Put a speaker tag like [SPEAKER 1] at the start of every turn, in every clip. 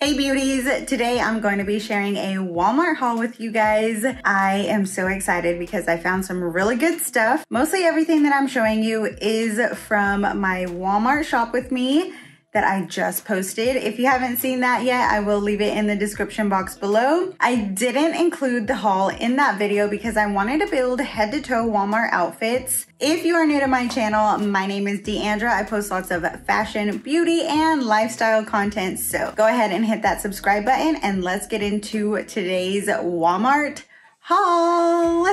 [SPEAKER 1] Hey beauties, today I'm going to be sharing a Walmart haul with you guys. I am so excited because I found some really good stuff. Mostly everything that I'm showing you is from my Walmart shop with me that I just posted. If you haven't seen that yet, I will leave it in the description box below. I didn't include the haul in that video because I wanted to build head to toe Walmart outfits. If you are new to my channel, my name is Deanndra. I post lots of fashion, beauty, and lifestyle content. So go ahead and hit that subscribe button and let's get into today's Walmart haul.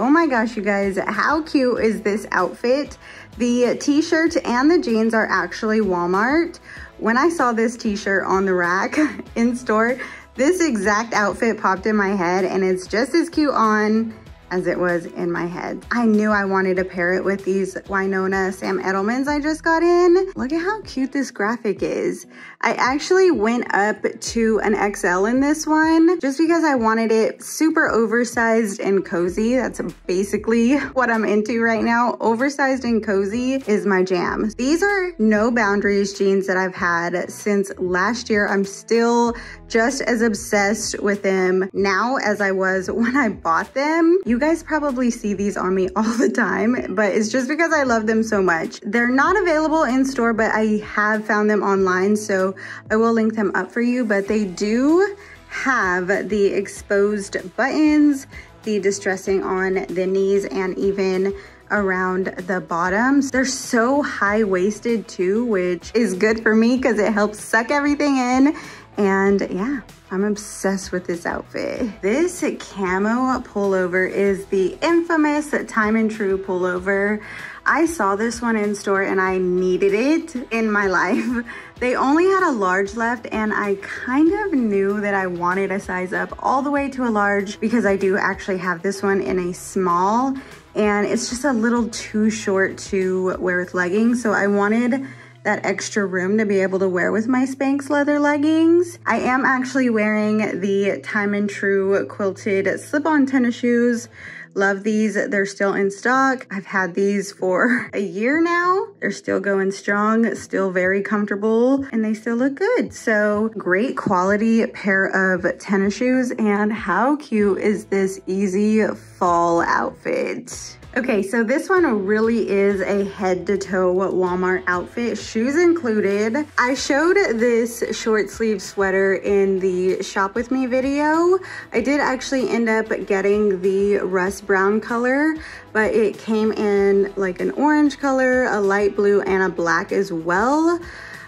[SPEAKER 1] Oh my gosh, you guys, how cute is this outfit? The t-shirt and the jeans are actually Walmart. When I saw this t-shirt on the rack in store, this exact outfit popped in my head and it's just as cute on as it was in my head. I knew I wanted to pair it with these Winona Sam Edelmans I just got in. Look at how cute this graphic is. I actually went up to an XL in this one just because I wanted it super oversized and cozy. That's basically what I'm into right now. Oversized and cozy is my jam. These are no boundaries jeans that I've had since last year. I'm still just as obsessed with them now as I was when I bought them. You guys probably see these on me all the time, but it's just because I love them so much. They're not available in store, but I have found them online, so I will link them up for you, but they do have the exposed buttons, the distressing on the knees, and even around the bottoms. They're so high-waisted too, which is good for me because it helps suck everything in and yeah, I'm obsessed with this outfit. This camo pullover is the infamous Time and Tru pullover. I saw this one in store and I needed it in my life. They only had a large left and I kind of knew that I wanted a size up all the way to a large because I do actually have this one in a small and it's just a little too short to wear with leggings. So I wanted that extra room to be able to wear with my Spanx leather leggings. I am actually wearing the Time and Tru quilted slip-on tennis shoes. Love these. They're still in stock. I've had these for a year now. They're still going strong, still very comfortable, and they still look good. So great quality pair of tennis shoes. And how cute is this easy fall outfit? Okay, so this one really is a head to toe Walmart outfit, shoes included. I showed this short sleeve sweater in the shop with me video. I did actually end up getting the rust brown color, but it came in like an orange color, a light blue, and a black as well.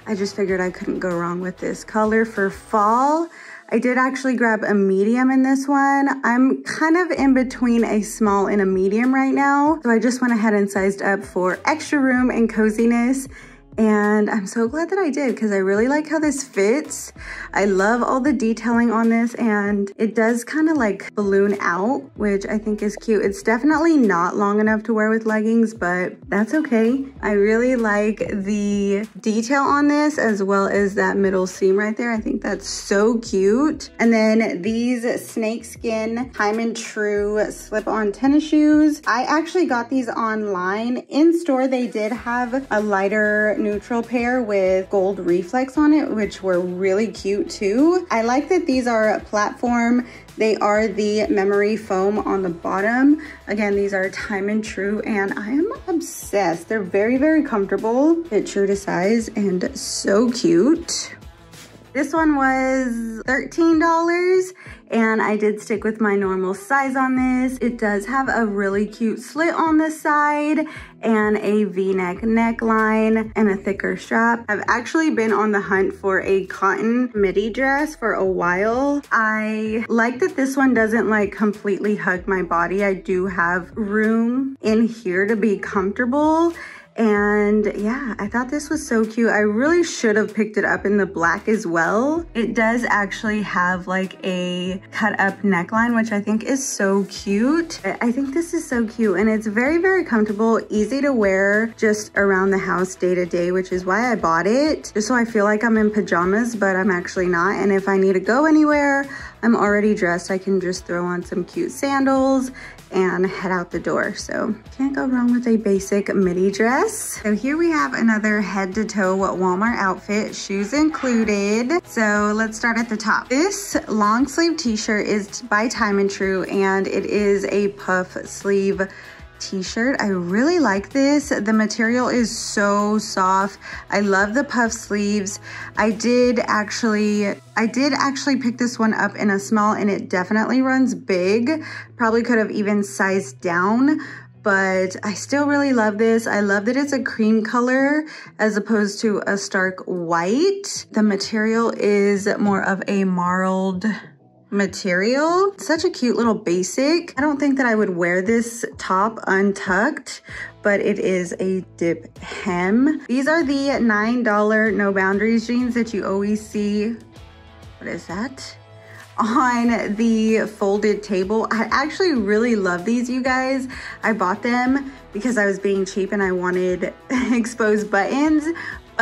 [SPEAKER 1] I just figured I couldn't go wrong with this color for fall. I did actually grab a medium in this one. I'm kind of in between a small and a medium right now. So I just went ahead and sized up for extra room and coziness and I'm so glad that I did because I really like how this fits. I love all the detailing on this and it does kind of like balloon out, which I think is cute. It's definitely not long enough to wear with leggings, but that's okay. I really like the detail on this as well as that middle seam right there. I think that's so cute. And then these snakeskin Time and Tru slip-on tennis shoes. I actually got these online. In store, they did have a lighter neutral pair with gold reflex on it, which were really cute too. I like that these are platform. They are the memory foam on the bottom. Again, these are Time and Tru and I am obsessed. They're very, very comfortable, fit true to size, and so cute. This one was $13 and I did stick with my normal size on this. It does have a really cute slit on the side and a v-neck neckline and a thicker strap. I've actually been on the hunt for a cotton midi dress for a while. I like that this one doesn't like completely hug my body. I do have room in here to be comfortable and yeah, I thought this was so cute. I really should have picked it up in the black as well. It does actually have like a cut up neckline, which I think is so cute. I think this is so cute and it's very, very comfortable, easy to wear just around the house day to day, which is why I bought it. Just so I feel like I'm in pajamas, but I'm actually not. And if I need to go anywhere, I'm already dressed. I can just throw on some cute sandals and head out the door. So can't go wrong with a basic midi dress. So here we have another head to toe Walmart outfit, shoes included. So let's start at the top. This long sleeve t-shirt is by Time and Tru and it is a puff sleeve t-shirt. I really like this. The material is so soft. I love the puff sleeves. I did actually, I did actually pick this one up in a small and it definitely runs big. Probably could have even sized down, but I still really love this. I love that it's a cream color as opposed to a stark white. The material is more of a marled material. Such a cute little basic. I don't think that I would wear this top untucked, but it is a dip hem. These are the $9 No Boundaries jeans that you always see. What is that? on the folded table. I actually really love these, you guys. I bought them because I was being cheap and I wanted exposed buttons,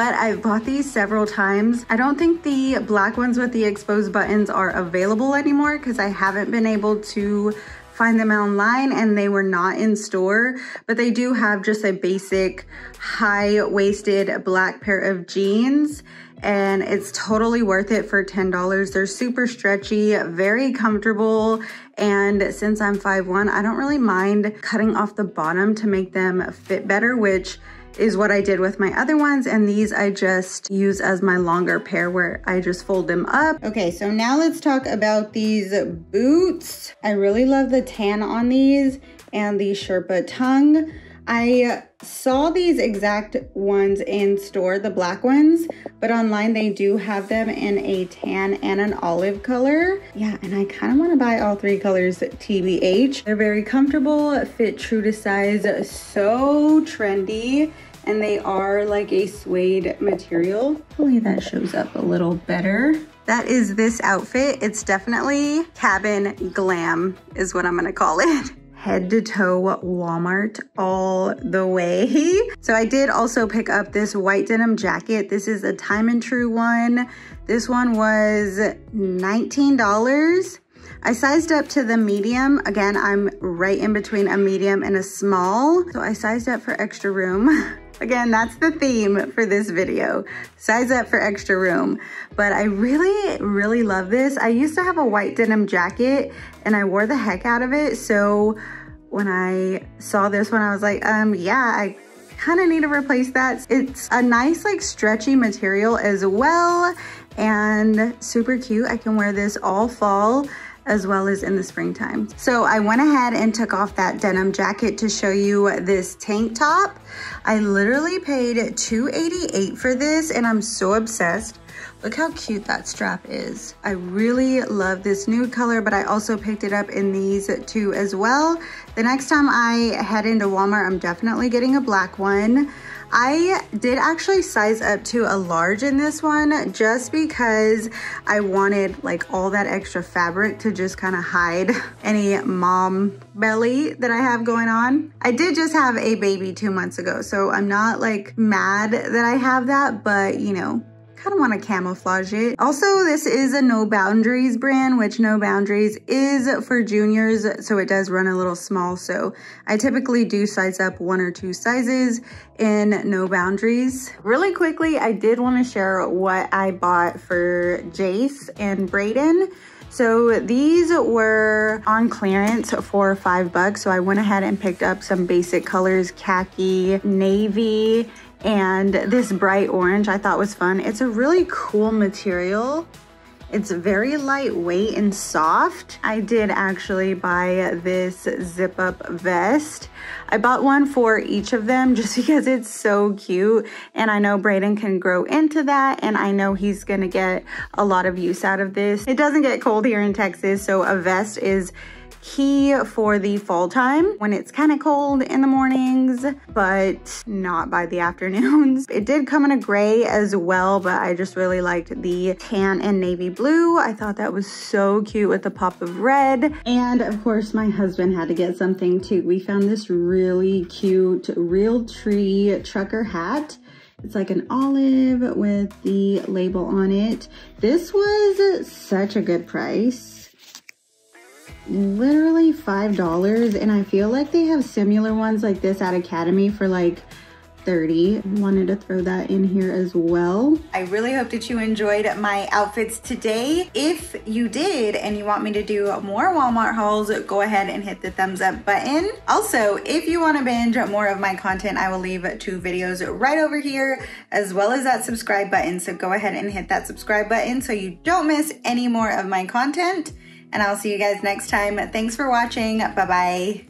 [SPEAKER 1] but I've bought these several times. I don't think the black ones with the exposed buttons are available anymore because I haven't been able to find them online and they were not in store, but they do have just a basic high-waisted black pair of jeans and it's totally worth it for $10. They're super stretchy, very comfortable, and since I'm 5'1", I don't really mind cutting off the bottom to make them fit better, which is what I did with my other ones. And these I just use as my longer pair where I just fold them up. Okay, so now let's talk about these boots. I really love the tan on these and the Sherpa tongue. I saw these exact ones in store, the black ones, but online they do have them in a tan and an olive color. Yeah, and I kind of want to buy all three colors TBH. They're very comfortable, fit true to size, so trendy and they are like a suede material. Hopefully that shows up a little better. That is this outfit. It's definitely cabin glam is what I'm gonna call it. head to toe Walmart all the way. So I did also pick up this white denim jacket. This is a Time and Tru one. This one was $19. I sized up to the medium. Again, I'm right in between a medium and a small. So I sized up for extra room. Again, that's the theme for this video. Size up for extra room. But I really, really love this. I used to have a white denim jacket and I wore the heck out of it. So when I saw this one, I was like, um, yeah, I kind of need to replace that. It's a nice like stretchy material as well and super cute. I can wear this all fall as well as in the springtime. So I went ahead and took off that denim jacket to show you this tank top. I literally paid 288 for this and I'm so obsessed. Look how cute that strap is. I really love this nude color, but I also picked it up in these two as well. The next time I head into Walmart, I'm definitely getting a black one. I did actually size up to a large in this one just because I wanted like all that extra fabric to just kind of hide any mom belly that I have going on. I did just have a baby two months ago, so I'm not like mad that I have that, but you know, kind of want to camouflage it. Also, this is a No Boundaries brand, which No Boundaries is for juniors, so it does run a little small. So I typically do size up one or two sizes in No Boundaries. Really quickly, I did want to share what I bought for Jace and Brayden. So these were on clearance for five bucks. So I went ahead and picked up some basic colors, khaki, navy, and this bright orange I thought was fun. It's a really cool material. It's very lightweight and soft. I did actually buy this zip up vest. I bought one for each of them just because it's so cute. And I know Brayden can grow into that. And I know he's gonna get a lot of use out of this. It doesn't get cold here in Texas. So a vest is key for the fall time when it's kind of cold in the mornings, but not by the afternoons. It did come in a gray as well, but I just really liked the tan and navy blue. I thought that was so cute with the pop of red. And of course, my husband had to get something too. We found this really cute Realtree trucker hat. It's like an olive with the label on it. This was such a good price. Literally $5 and I feel like they have similar ones like this at Academy for like 30 wanted to throw that in here as well. I really hope that you enjoyed my outfits today. If you did and you want me to do more walmart hauls go ahead and hit the thumbs up button. Also if you want to binge more of my content i will leave two videos right over here as well as that subscribe button. So go ahead and hit that subscribe button so you don't miss any more of my content and I'll see you guys next time. Thanks for watching. Bye bye.